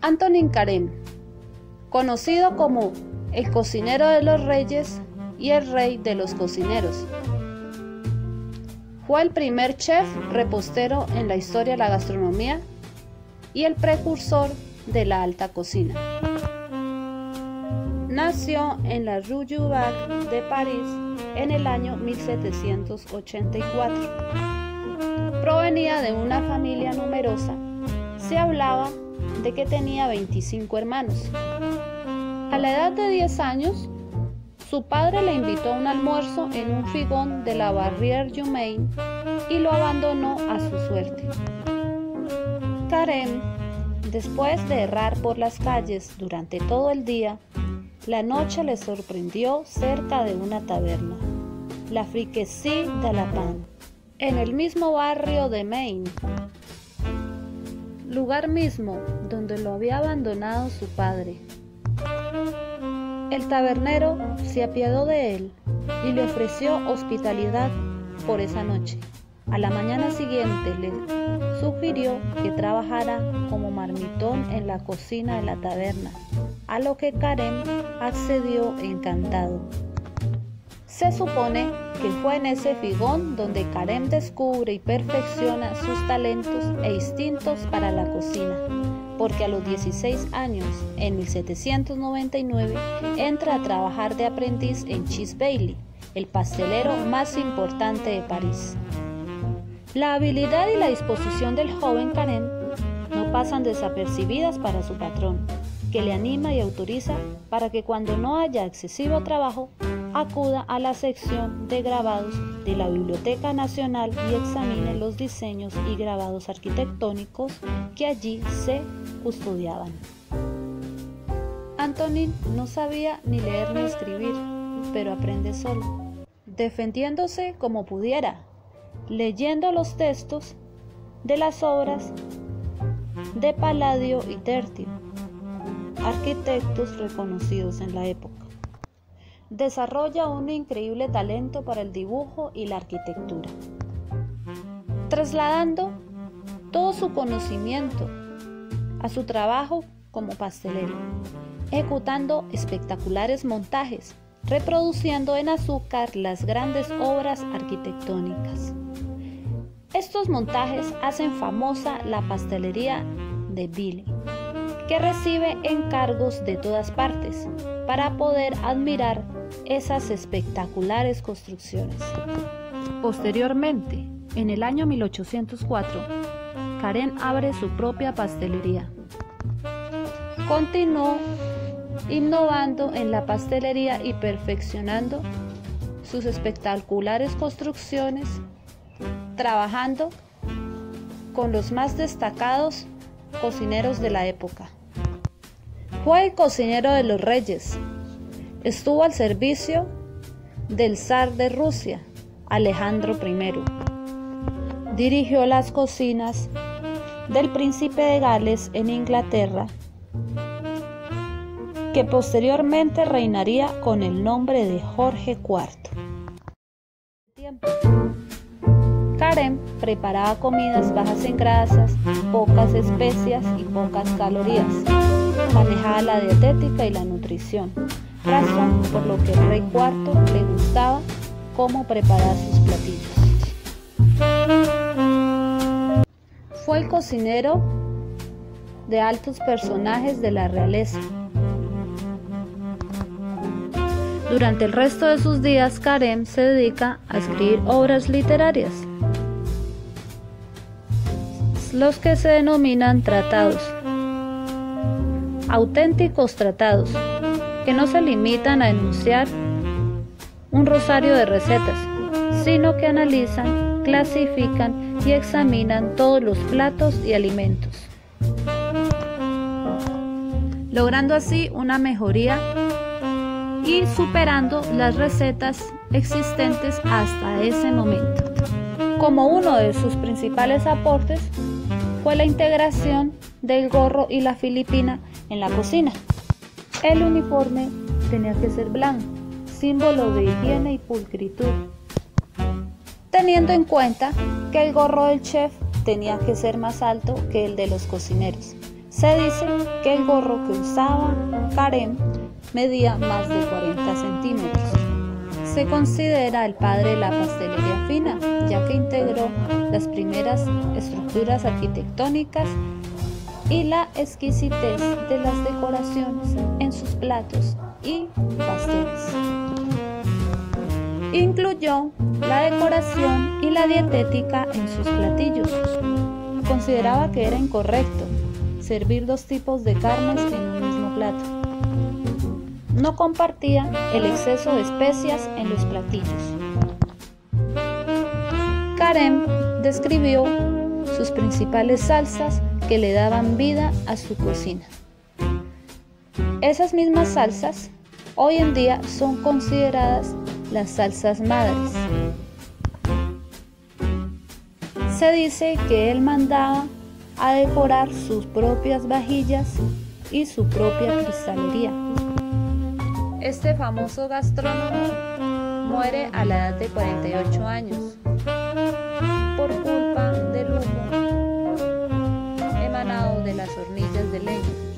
Antonin Karem, conocido como el cocinero de los reyes y el rey de los cocineros. Fue el primer chef repostero en la historia de la gastronomía y el precursor de la alta cocina. Nació en la Rue du Bac de París en el año 1784. Provenía de una familia numerosa. Se hablaba de que tenía 25 hermanos. A la edad de 10 años, su padre le invitó a un almuerzo en un figón de la Barrière Jumaine y lo abandonó a su suerte. Karen, después de errar por las calles durante todo el día, la noche le sorprendió cerca de una taberna, la Friquesie de la Pan, en el mismo barrio de Maine, lugar mismo donde lo había abandonado su padre. El tabernero se apiadó de él y le ofreció hospitalidad por esa noche. A la mañana siguiente le sugirió que trabajara como marmitón en la cocina de la taberna, a lo que Karen accedió encantado. Se supone que fue en ese figón donde Karen descubre y perfecciona sus talentos e instintos para la cocina, porque a los 16 años, en 1799, entra a trabajar de aprendiz en Cheese Bailey, el pastelero más importante de París. La habilidad y la disposición del joven Karen no pasan desapercibidas para su patrón, que le anima y autoriza para que cuando no haya excesivo trabajo, acuda a la sección de grabados de la Biblioteca Nacional y examine los diseños y grabados arquitectónicos que allí se custodiaban. Antonin no sabía ni leer ni escribir, pero aprende solo, defendiéndose como pudiera leyendo los textos de las obras de Palladio y Tertio, arquitectos reconocidos en la época. Desarrolla un increíble talento para el dibujo y la arquitectura, trasladando todo su conocimiento a su trabajo como pastelero, ejecutando espectaculares montajes, reproduciendo en azúcar las grandes obras arquitectónicas. Estos montajes hacen famosa la pastelería de Billy, que recibe encargos de todas partes para poder admirar esas espectaculares construcciones. Posteriormente, en el año 1804, Karen abre su propia pastelería. Continuó innovando en la pastelería y perfeccionando sus espectaculares construcciones trabajando con los más destacados cocineros de la época. Fue el cocinero de los reyes. Estuvo al servicio del zar de Rusia, Alejandro I. Dirigió las cocinas del príncipe de Gales en Inglaterra, que posteriormente reinaría con el nombre de Jorge IV. Karen preparaba comidas bajas en grasas, pocas especias y pocas calorías. Manejaba la dietética y la nutrición, por lo que el rey cuarto le gustaba cómo preparar sus platillos. Fue el cocinero de altos personajes de la realeza. Durante el resto de sus días, Karen se dedica a escribir obras literarias los que se denominan tratados. Auténticos tratados, que no se limitan a enunciar un rosario de recetas, sino que analizan, clasifican y examinan todos los platos y alimentos, logrando así una mejoría y superando las recetas existentes hasta ese momento. Como uno de sus principales aportes fue la integración del gorro y la filipina en la cocina. El uniforme tenía que ser blanco, símbolo de higiene y pulcritud, teniendo en cuenta que el gorro del chef tenía que ser más alto que el de los cocineros. Se dice que el gorro que usaba Karen medía más de 40 centímetros. Se considera el padre de la pastelería fina, ya que integró las primeras estructuras arquitectónicas y la exquisitez de las decoraciones en sus platos y pasteles. Incluyó la decoración y la dietética en sus platillos. Consideraba que era incorrecto servir dos tipos de carnes en un mismo plato. No compartía el exceso de especias en los platillos. Karen describió sus principales salsas que le daban vida a su cocina. Esas mismas salsas hoy en día son consideradas las salsas madres. Se dice que él mandaba a decorar sus propias vajillas y su propia cristalería. Este famoso gastrónomo muere a la edad de 48 años por las hornillas de leña.